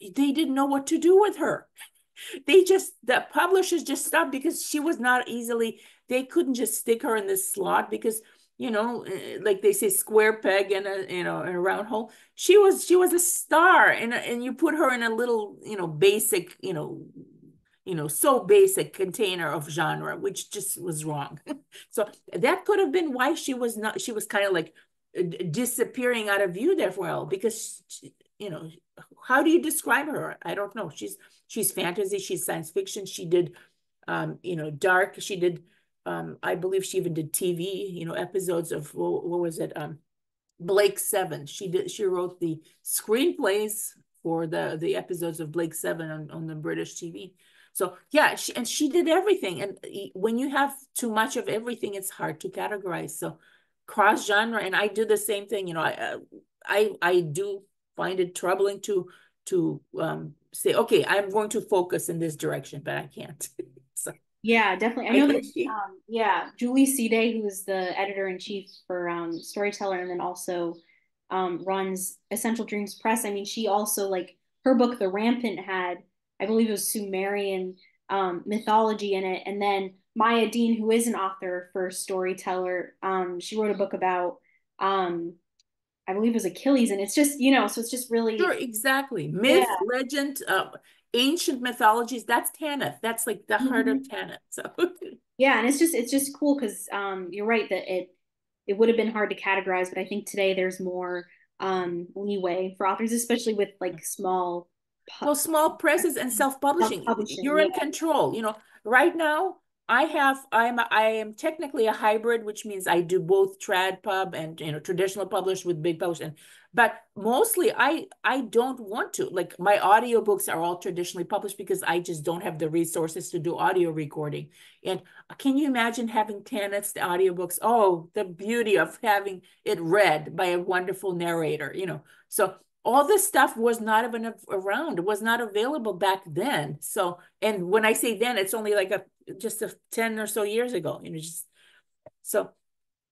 they didn't know what to do with her they just the publishers just stopped because she was not easily they couldn't just stick her in this slot because you know, eh, like they say, square peg in a you know in a round hole. She was she was a star, and and you put her in a little you know basic you know you know so basic container of genre, which just was wrong. so that could have been why she was not. She was kind of like disappearing out of view there for a while because she, you know how do you describe her? I don't know. She's she's fantasy. She's science fiction. She did um you know dark. She did um, I believe she even did TV, you know, episodes of what, what was it? Um, Blake Seven. She did. She wrote the screenplays for the the episodes of Blake Seven on, on the British TV. So yeah, she, and she did everything. And when you have too much of everything, it's hard to categorize. So cross genre, and I do the same thing. You know, I uh, I I do find it troubling to to um, say, okay, I'm going to focus in this direction, but I can't. So. Yeah, definitely. I know that. Um, yeah, Julie Side, who is the editor in chief for um, Storyteller, and then also um, runs Essential Dreams Press. I mean, she also like her book, The Rampant, had I believe it was Sumerian um, mythology in it, and then Maya Dean, who is an author for Storyteller, um, she wrote a book about um, I believe it was Achilles, and it's just you know, so it's just really sure, exactly. Myth, yeah. legend, uh, ancient mythologies that's tanith. That's like the heart mm-hmm. of tanith so. Yeah and it's just it's just cool because um you're right that it it would have been hard to categorize but i think today there's more um leeway for authors especially with like small well small presses and self-publishing, self-publishing you're yeah. in control you know right now I have I'm I am technically a hybrid, which means I do both trad pub and you know traditional published with big publish. And but mostly I I don't want to. Like my audiobooks are all traditionally published because I just don't have the resources to do audio recording. And can you imagine having Tanith's audiobooks? Oh, the beauty of having it read by a wonderful narrator, you know. So all this stuff was not even around was not available back then so and when i say then it's only like a just a 10 or so years ago you know just So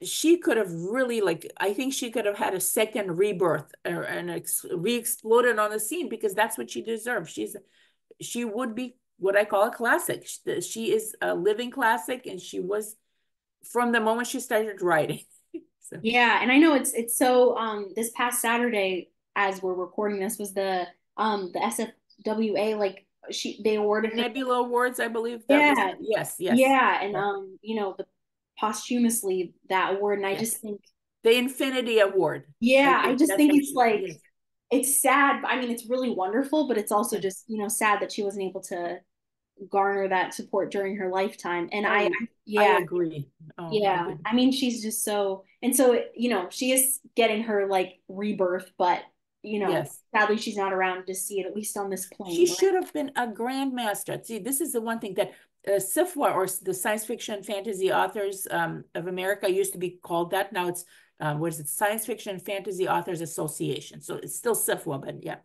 she could have really like I think she could have had a second rebirth or, and ex, re-exploded on the scene because that's what she deserves. She's she would be what I call a classic. She is a living classic, and she was from the moment she started writing. so. Yeah, and I know it's it's so. Um, this past Saturday, as we're recording this, was the um the SFWA like she they awarded Nebula Awards, I believe. yeah. Was, yes, yes. Yeah, and um, you know the posthumously that award, and I just think the Infinity Award. Yeah, I, I just think it's like it's sad. I mean, it's really wonderful, but it's also just you know sad that she wasn't able to garner that support during her lifetime. And oh, I, I, yeah, I agree. Oh, yeah, I mean, she's just so, and so you know, she is getting her like rebirth, but you know, yes. sadly, she's not around to see it at least on this plane. She right? should have been a grandmaster. See, this is the one thing that uh, SFWA or the Science Fiction Fantasy Authors um, of America used to be called that. Now it's uh, what is it? Science Fiction Fantasy Authors Association. So it's still SFWA, but yeah,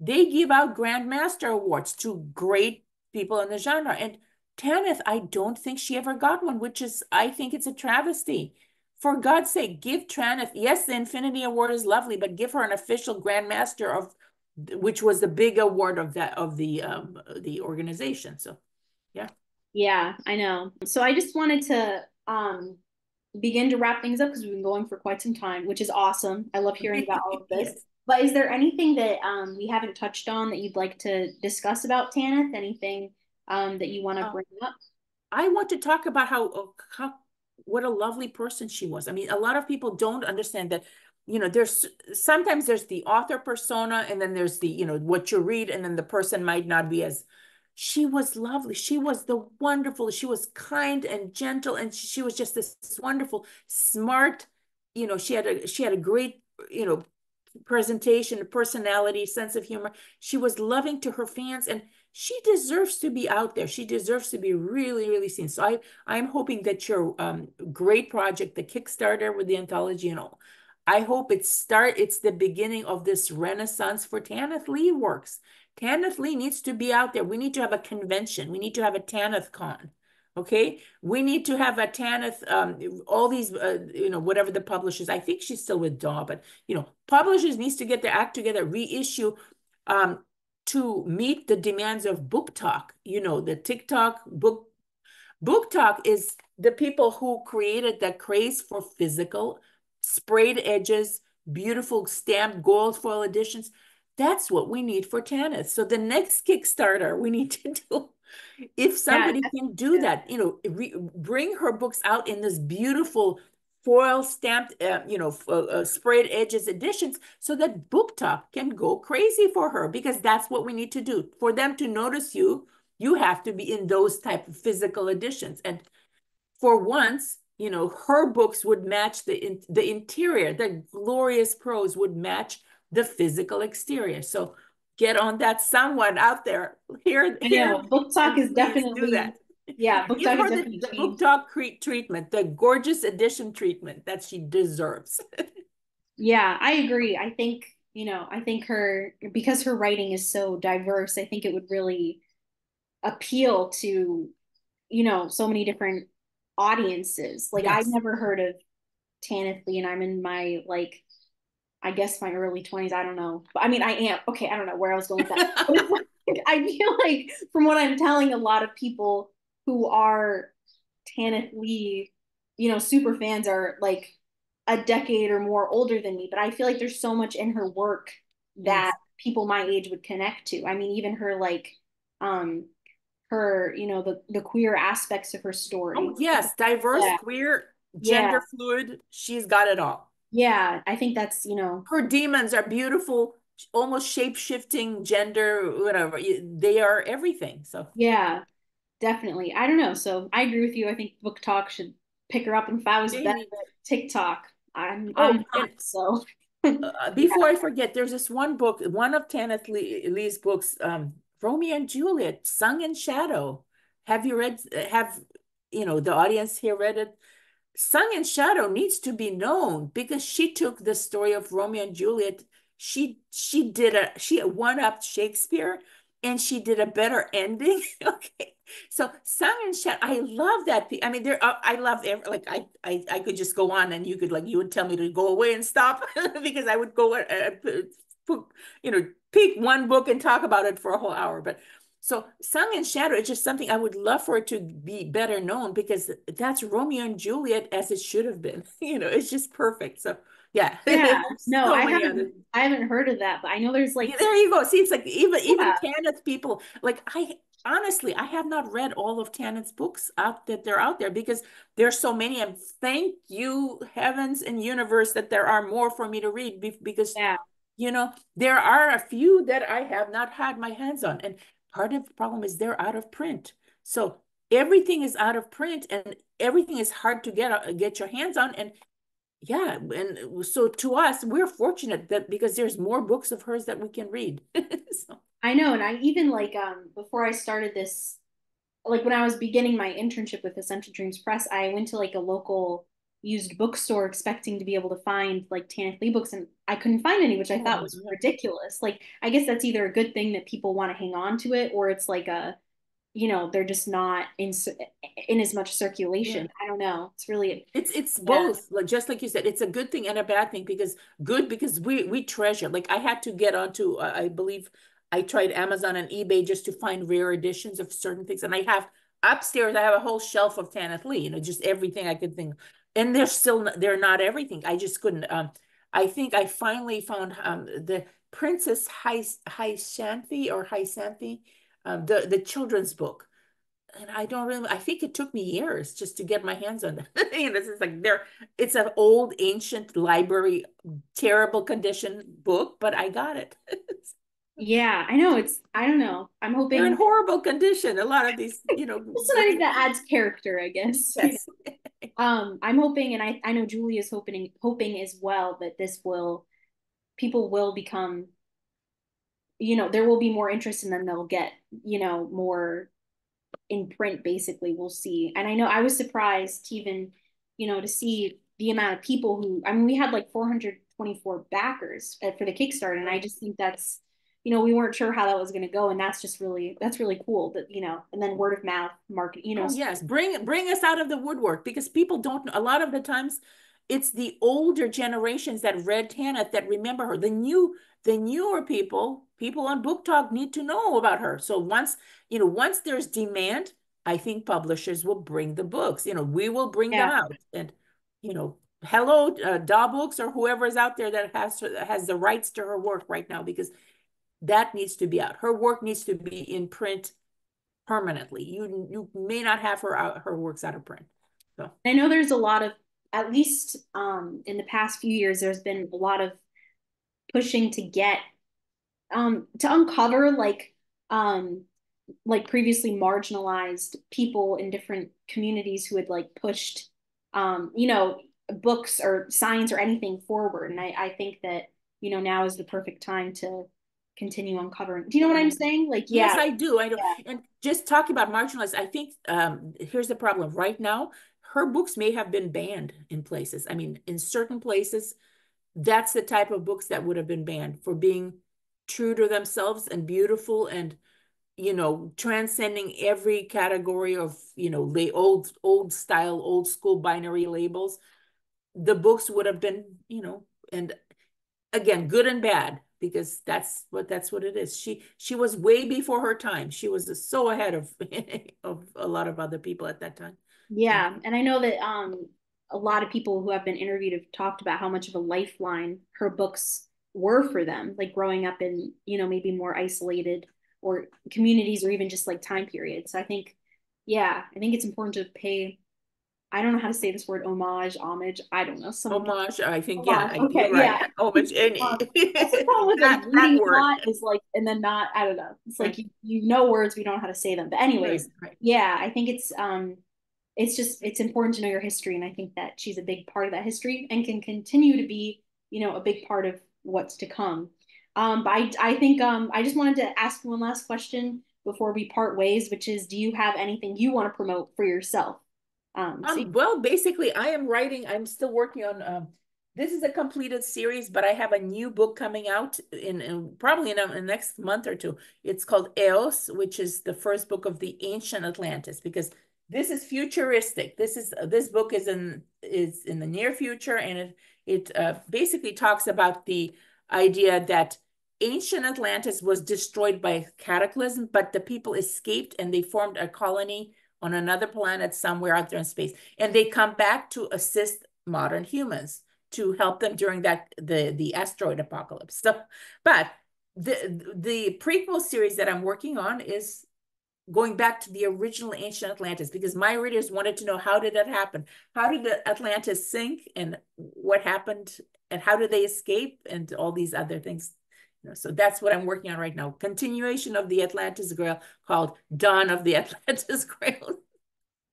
they give out Grandmaster awards to great people in the genre. And Tanith, I don't think she ever got one, which is I think it's a travesty. For God's sake, give Tanith. Yes, the Infinity Award is lovely, but give her an official Grandmaster of, which was the big award of that of the um the organization. So, yeah. Yeah, I know. So I just wanted to um begin to wrap things up because we've been going for quite some time, which is awesome. I love hearing about all of this. yes. But is there anything that um we haven't touched on that you'd like to discuss about Tanith? Anything um that you want to uh, bring up? I want to talk about how, uh, how what a lovely person she was. I mean, a lot of people don't understand that you know there's sometimes there's the author persona and then there's the you know what you read and then the person might not be as she was lovely. She was the wonderful, she was kind and gentle, and she was just this wonderful, smart, you know, she had a she had a great, you know, presentation, personality, sense of humor. She was loving to her fans and she deserves to be out there. She deserves to be really, really seen. So I, I'm hoping that your um, great project, the Kickstarter with the anthology and all, I hope it start. It's the beginning of this renaissance for Tanith Lee works. Tanith Lee needs to be out there. We need to have a convention. We need to have a Tanith Con. Okay, we need to have a Tanith, um, all these, uh, you know, whatever the publishers. I think she's still with Daw, but you know, publishers needs to get their act together, reissue, um, to meet the demands of BookTok You know, the TikTok book. BookTok is the people who created that craze for physical sprayed edges, beautiful stamped gold foil editions. That's what we need for Tanith. So the next Kickstarter we need to do, if somebody yeah, can do that, you know, re, bring her books out in this beautiful foil stamped, uh, you know, uh, uh, sprayed edges editions so that BookTok can go crazy for her because that's what we need to do. For them to notice you, you have to be in those type of physical editions. And for once, you know, her books would match the in, the interior, the glorious prose would match the physical exterior. So get on that someone out there here. here Yeah, Talk is definitely do that. Yeah, BookTok definitely the, the BookTok treatment, the gorgeous edition treatment that she deserves. yeah, I agree. I think you know, I think her because her writing is so diverse. I think it would really appeal to you know so many different audiences. Like yes. I've never heard of Tanith Lee, and I'm in my like I guess my early 20s. I don't know. I mean, I am. Okay, I don't know where I was going with that. I feel like from what I'm telling a lot of people who are Tanith Lee, you know, super fans are like a decade or more older than me, but I feel like there's so much in her work that yes. people my age would connect to. I mean, even her like um her, you know, the the queer aspects of her story. Oh, yes, diverse, yeah. queer, gender yeah. fluid, she's got it all yeah i think that's you know her demons are beautiful almost shape-shifting gender whatever they are everything so yeah definitely i don't know so i agree with you i think BookTok should pick her up and if i was that tiktok i'm, oh, I'm not, so uh, before yeah. i forget there's this one book one of tanith Lee, lee's books um romeo and juliet sung in shadow have you read have you know the audience here read it Sung in Shadow needs to be known because she took the story of Romeo and Juliet. She she did a she one up Shakespeare and she did a better ending. okay. So Sung in Shadow, I love that. I mean, there. I love every, like I, I I could just go on and you could like you would tell me to go away and stop because I would go uh you know pick one book and talk about it for a whole hour. But so Sung in Shadow is just something I would love for it to be better known because that's Romeo and Juliet as it should have been. You know, it's just perfect. So yeah. Yeah. no, so I haven't other... I haven't heard of that, but I know there's like there you go. See, it's like even yeah. even Tanith people, like I honestly, I have not read all of Tanith's books out that they're out there because there's so many. And thank you, heavens and universe, that there are more for me to read because yeah. you know, there are a few that I have not had my hands on. And part of the problem is they're out of print. So everything is out of print and everything is hard to get uh, get your hands on and yeah and so to us we're fortunate that because there's more books of hers that we can read so. i know and i even like um before i started this like when i was beginning my internship with essential dreams press i went to like a local used bookstore expecting to be able to find like Tanith Lee books and I couldn't find any, which I oh, thought was ridiculous. Like I guess that's either a good thing that people want to hang on to it or it's like a you know they're just not in in as much circulation. Yeah. i don't know. It's really it's it's yeah. both. Like just like you said it's a good thing and a bad thing because good because we we treasure. Like i had to get onto uh, i believe i tried amazon and ebay just to find rare editions of certain things. And i have upstairs i have a whole shelf of tanith lee you know just everything i could think and they're still they're not everything. I just couldn't um i think i finally found um the princess high Hynchatti or Hynchatti um, the the children's book and I don't really, I think it took me years just to get my hands on that. you know, it's like there, it's an old ancient library, terrible condition book, but I got it. yeah, I know. It's, I don't know. I'm hoping. They're in horrible condition. A lot of these, you know. Something that adds character, I guess. Yes. um, I'm hoping, and I, I know Julie is hoping, hoping as well that this will, people will become you know there will be more interest and then they'll get you know more in print basically we'll see. And i know i was surprised even you know to see the amount of people who i mean we had like 424 backers uh, for the kickstarter and i just think that's you know we weren't sure how that was going to go and that's just really that's really cool that you know and then word of mouth market you know oh, yes. Bring bring us out of the woodwork because people don't a lot of the times it's the older generations that read Tanith that remember her. The new, the newer people, people on BookTok need to know about her. So once, you know, once there's demand, I think publishers will bring the books. You know, we will bring yeah. them out. And, you know, hello, uh, Daw Books or whoever is out there that has has the rights to her work right now because that needs to be out. Her work needs to be in print permanently. You you may not have her out, her works out of print. So I know there's a lot of at least um, in the past few years, there's been a lot of pushing to get um, to uncover like um, like previously marginalized people in different communities who had like pushed um, you know books or science or anything forward, and I, I think that you know now is the perfect time to continue uncovering. Do you know what I'm saying? Like, yeah. Yes, I do. I do. Yeah. And just talking about marginalized, I think um, here's the problem right now her books may have been banned in places. I mean, in certain places, that's the type of books that would have been banned for being true to themselves and beautiful and you know transcending every category of you know the old old style old school binary labels. The books would have been you know and again good and bad because that's what that's what it is. She she was way before her time. She was so ahead of of a lot of other people at that time yeah, and I know that um, a lot of people who have been interviewed have talked about how much of a lifeline her books were for them, like growing up in you know maybe more isolated or communities or even just like time periods. So I think, yeah, I think it's important to pay. I don't know how to say this word homage, homage. I don't know. Some homage. I think yeah. Okay, right. yeah. Homage. And that's the problem with like reading word. is like, and then not. I don't know. It's like you, you know words, we don't know how to say them. But anyways, right. yeah, I think it's um it's just it's important to know your history and i think that she's a big part of that history and can continue to be you know a big part of what's to come um, but I, I think um, i just wanted to ask one last question before we part ways which is do you have anything you want to promote for yourself um, so um, well basically i am writing i'm still working on um, this is a completed series, but I have a new book coming out in, in probably in, a, in the next month or two. It's called Eos, which is the first book of the ancient Atlantis, because this is futuristic. This is this book is in is in the near future, and it it uh, basically talks about the idea that ancient Atlantis was destroyed by cataclysm, but the people escaped and they formed a colony on another planet somewhere out there in space, and they come back to assist modern humans to help them during that the the asteroid apocalypse. So, but the the prequel series that I'm working on is going back to the original ancient Atlantis because my readers wanted to know how did that happen? How did the Atlantis sink and what happened and how did they escape and all these other things. You know, so that's what I'm working on right now. Continuation of the Atlantis Grail called Dawn of the Atlantis Grail.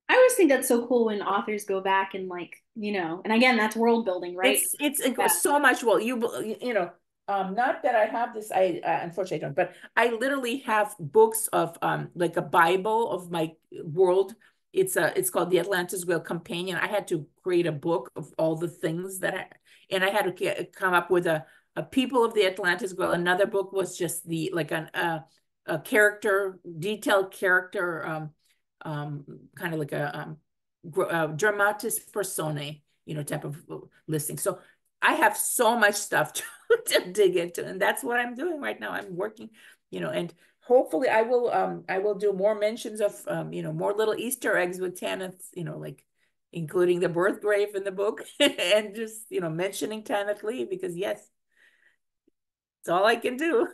I always think that's so cool when authors go back and like, you know, and again, that's world building, right? It's it's yeah. so much well, you you know, um, not that I have this, I uh, unfortunately I don't, but I literally have books of um like a Bible of my world. It's a it's called the Atlantis Grail Companion. I had to create a book of all the things that I and I had to get, come up with a a people of the Atlantis Grail. Another book was just the like an uh, a character detailed character um um, kind of like a um, uh, dramatis personae, you know, type of listing. So I have so much stuff to, to dig into, and that's what I'm doing right now. I'm working, you know, and hopefully I will um I will do more mentions of um you know more little Easter eggs with Tanith, you know, like including the Birthgrave in the book and just you know mentioning Tanith Lee because yes, it's all I can do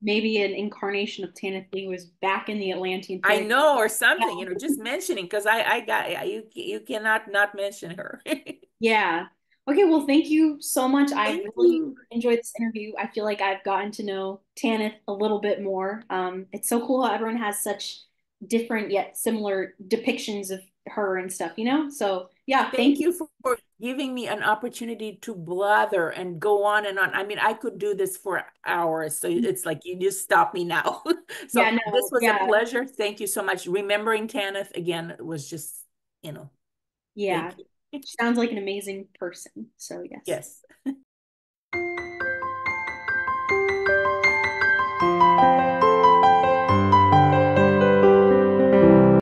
maybe an incarnation of Tanith Lee was back in the Atlantean. Period. I know, or something, yeah. you know, just mentioning because I I got you you cannot not mention her. yeah. Okay, well, thank you so much. Thank I really you. enjoyed this interview. I feel like I've gotten to know Tanith a little bit more. Um, it's so cool how everyone has such different yet similar depictions of her and stuff, you know? So yeah, thank, thank you for, for giving me an opportunity to blather and go on and on. I mean, I could do this for hours. So mm-hmm. it's like you just stop me now. so yeah, no, this was yeah. a pleasure. Thank you so much. Remembering Tanith again was just, you know. Yeah. Sounds like an amazing person. So, yes. Yes.